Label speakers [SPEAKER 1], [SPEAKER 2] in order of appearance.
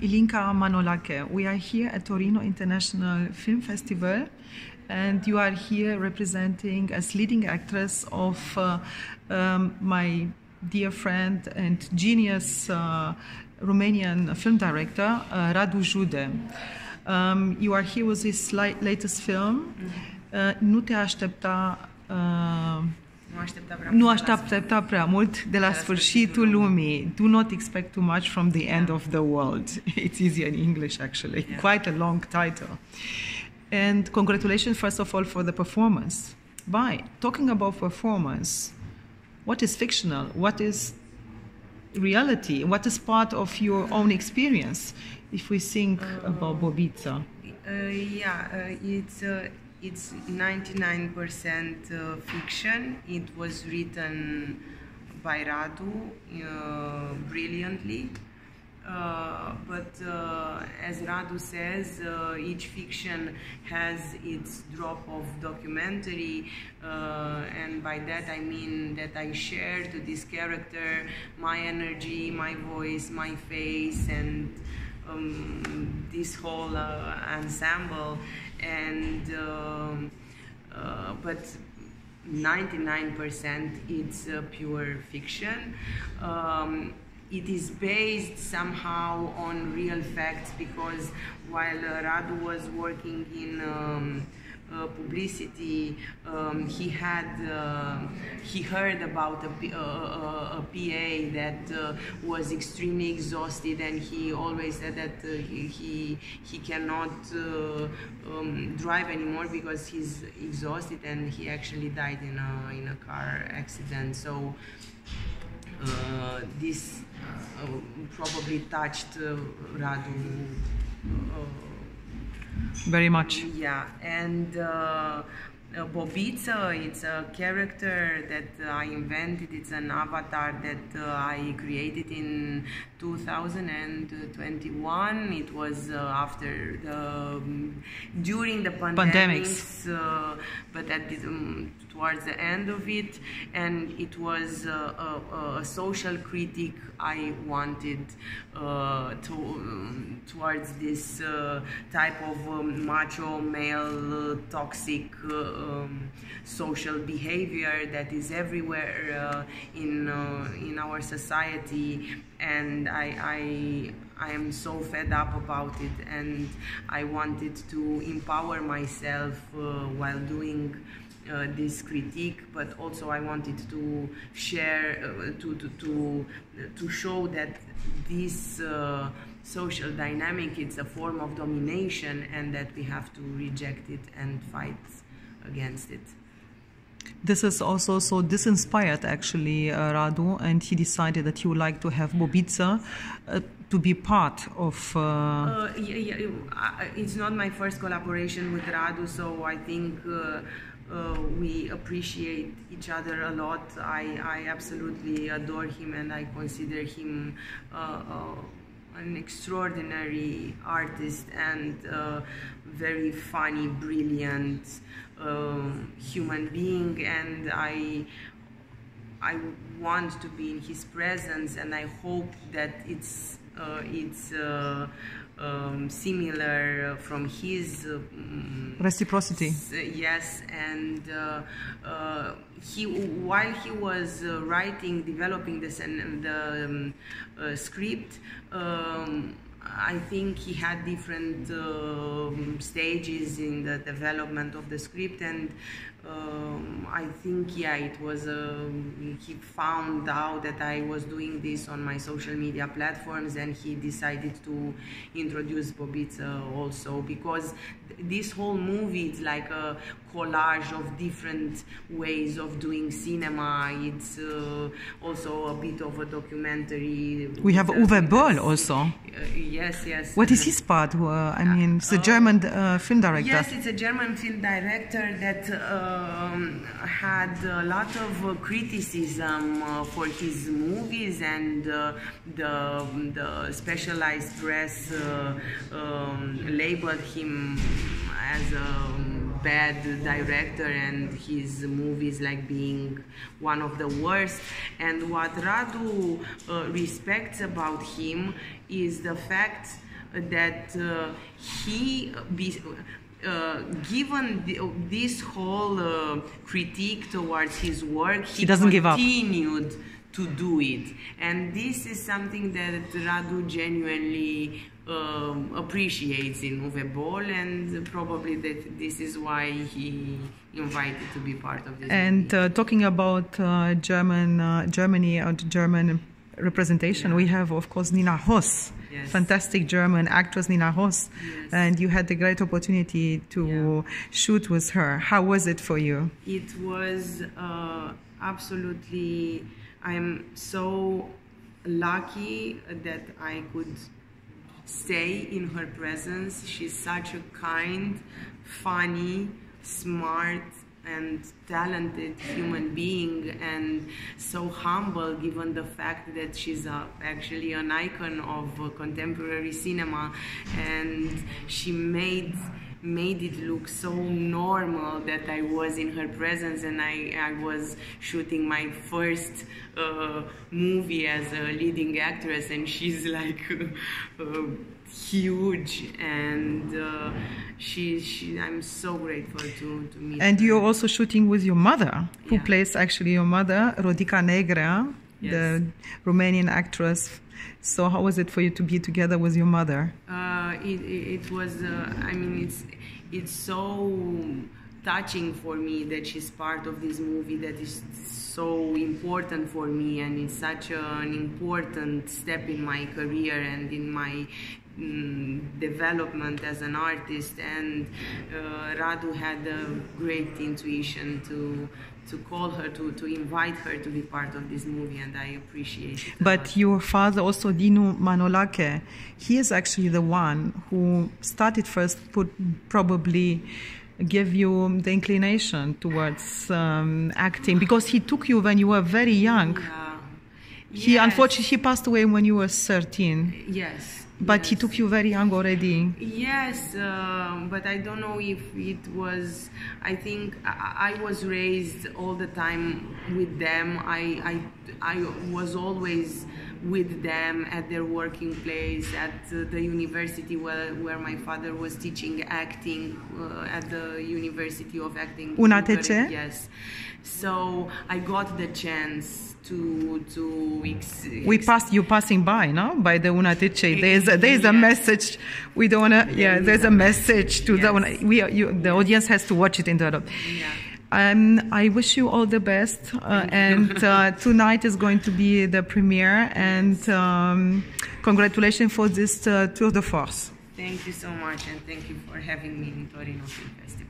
[SPEAKER 1] Ilinca Manolache. We are here at Torino International Film Festival, and you are here representing as leading actress of uh, um, my dear friend and genius uh, Romanian film director uh, Radu Jude. Um, you are here with his latest film. Uh, nu te aștepta uh,
[SPEAKER 2] Nu aștepta prea
[SPEAKER 1] nu
[SPEAKER 2] mult de la
[SPEAKER 1] aștepta prea mult de la sfârșitul lumii. Do not expect too much from the end of the world. It's easier in English, actually.
[SPEAKER 2] Yeah.
[SPEAKER 1] Quite a long title. And congratulations, first of all, for the performance. By talking about performance, what is fictional? What is reality? What is part of your own experience? If we think about Bobica.
[SPEAKER 2] Uh, yeah, uh, it's uh, it's 99% uh, fiction. It was written by Radu uh, brilliantly. Uh, but uh, as Radu says, uh, each fiction has its drop of documentary, uh, and by that I mean that I share to this character my energy, my voice, my face, and um, this whole uh, ensemble. And um, uh, but 99% it's uh, pure fiction. Um, it is based somehow on real facts because while Radu was working in um, uh, publicity, um, he had uh, he heard about a, uh, uh, a PA that uh, was extremely exhausted, and he always said that he, he cannot um, drive anymore because he's exhausted, and he actually died in a in a car accident. So. This probably touched Radu
[SPEAKER 1] Very much.
[SPEAKER 2] yeah, and uh, uh, Bobica, it's a character that I invented. It's an avatar that uh, I created in 2021. It was uh, after the um, during the pandemics, uh, but at the, um, towards the end of it, and it was uh, a, a social critic I wanted uh, to um, towards this uh, type of um, macho male uh, toxic uh, um, social behavior that is everywhere uh, in uh, in our society, and I. I I am so fed up about it, and I wanted to empower myself uh, while doing uh, this critique, but also I wanted to share, uh, to, to, to, to show that this uh, social dynamic it's a form of domination and that we have to reject it and fight against it.
[SPEAKER 1] This is also so. This inspired actually uh, Radu, and he decided that he would like to have Bobica uh, to be part of. Uh,
[SPEAKER 2] Uh, yeah, yeah, it's not my first collaboration with Radu, so I think uh, uh, we appreciate each other a lot. I, I absolutely adore him and I consider him uh, an extraordinary artist and uh, very funny, brilliant um human being. And I, I want to be in his presence, and I hope that it's uh, it's uh, um, similar from his uh, mm,
[SPEAKER 1] Reciprocity.
[SPEAKER 2] yes, and uh, uh, he while he was uh, writing, developing this and the um, uh, script. Um, I think he had different um, stages in the development of the script, and um, I think yeah, it was um, he found out that I was doing this on my social media platforms, and he decided to introduce Bobica also because th- this whole movie is like a collage of different ways of doing cinema. It's uh, also a bit of a documentary.
[SPEAKER 1] we have
[SPEAKER 2] uh,
[SPEAKER 1] Uwe Boll also.
[SPEAKER 2] uh, yes, yes.
[SPEAKER 1] What is his part? Uh, I mean, it's a German uh, film director.
[SPEAKER 2] Yes, it's a German film director that um, had a lot of uh, criticism uh, for his movies, and uh, the the specialized press uh, um, labeled him as a um, bad director and his movies like being one of the worst. And what Radu uh, respects about him is the fact that uh, he be, uh, given the, this whole uh, critique towards his work,
[SPEAKER 1] he, he doesn't
[SPEAKER 2] continued to do it, and this is something that Radu genuinely um, appreciates in Uwe Boll, and probably that this is why he invited to be part of this.
[SPEAKER 1] And uh, talking about uh, German, uh, Germany or German representation, yeah. we have of course Nina Hoss. Yes. Fantastic German actress Nina Hoss, yes. and you had the great opportunity to yeah. shoot with her. How was it for you?
[SPEAKER 2] It was uh, absolutely. I'm so lucky that I could stay in her presence. She's such a kind, funny, smart, and talented human being and so humble given the fact that she's a, actually an icon of uh, contemporary cinema and she made made it look so normal that I was in her presence and I, I was shooting my first uh, movie as a leading actress and she's like uh, huge and uh, she, she I'm so grateful to, to meet
[SPEAKER 1] And
[SPEAKER 2] her.
[SPEAKER 1] you're also shooting with your mother who yeah. plays actually your mother, Rodica Negrea, yes. the Romanian actress so how was it for you to be together with your mother?
[SPEAKER 2] Uh, it, it, was, uh, I mean, it's, it's so touching for me that she's part of this movie that is so important for me and it's such an important step in my career and in my mm, development as an artist and uh, Radu had a great intuition to to call her to, to invite her to be part of this movie and I appreciate it.
[SPEAKER 1] But your father also Dinu Manolache, he is actually the one who started first put probably give you the inclination towards um, acting because he took you when you were very young.
[SPEAKER 2] Yeah.
[SPEAKER 1] He
[SPEAKER 2] yes.
[SPEAKER 1] unfortunately he passed away when you were 13.
[SPEAKER 2] Yes.
[SPEAKER 1] But
[SPEAKER 2] yes.
[SPEAKER 1] he took you very young already.
[SPEAKER 2] Yes, uh, but I don't know if it was. I think I, I, was raised all the time with them. I, I, I was always with them at their working place, at the university where, where my father was teaching acting uh, at the University of Acting.
[SPEAKER 1] UNATC?
[SPEAKER 2] Yes. So I got the chance to to ex-
[SPEAKER 1] we passed you passing by no by the UNATC there's a, there's a message we don't wanna yeah there's a message to yes. the we you, the audience has to watch it in the
[SPEAKER 2] yeah.
[SPEAKER 1] Um, I wish you all the best. Uh, and uh, tonight is going to be the premiere. And um, congratulations for this uh, tour de force.
[SPEAKER 2] Thank you so much, and thank you for having me in Torino Film Festival.